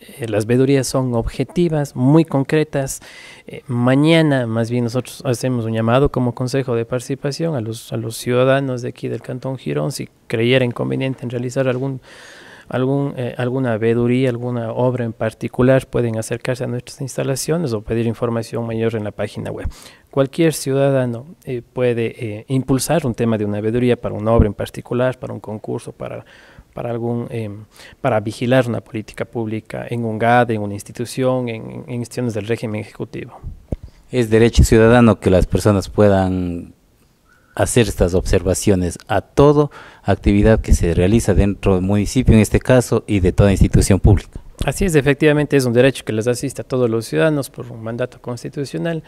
eh, las vedurías son objetivas, muy concretas. Eh, mañana, más bien, nosotros hacemos un llamado como Consejo de Participación a los, a los ciudadanos de aquí del Cantón Girón, si creyera inconveniente en realizar algún, algún, eh, alguna veduría, alguna obra en particular, pueden acercarse a nuestras instalaciones o pedir información mayor en la página web. Cualquier ciudadano puede impulsar un tema de una veduría para una obra en particular, para un concurso, para para, algún, em, para vigilar una política pública en un GAD, en una institución, en, en instituciones del régimen ejecutivo. Es derecho ciudadano que las personas puedan hacer estas observaciones a toda actividad que se realiza dentro del municipio en este caso y de toda institución pública. Así es, efectivamente es un derecho que les asiste a todos los ciudadanos por un mandato constitucional.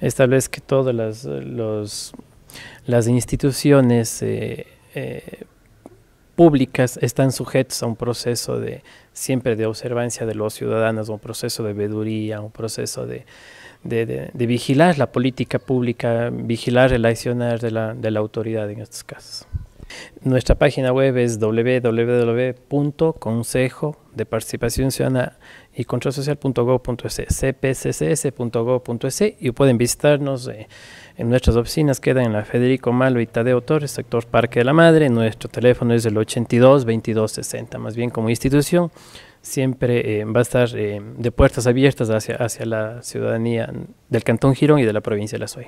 Establece que todas las, las instituciones eh, eh, públicas están sujetos a un proceso de siempre de observancia de los ciudadanos, un proceso de veduría, un proceso de, de, vigilar la política pública, vigilar el accionar de la, de la autoridad en estos casos. Nuestra página web es www.consejo de participación ciudadana y control social.gov.es, cpccs.gov.es y pueden visitarnos eh, en nuestras oficinas, quedan en la Federico Malo y Tadeo Torres, sector Parque de la Madre, nuestro teléfono es el 82 22 60, más bien como institución siempre eh, va a estar eh, de puertas abiertas hacia, hacia la ciudadanía del Cantón Girón y de la provincia de La Suey.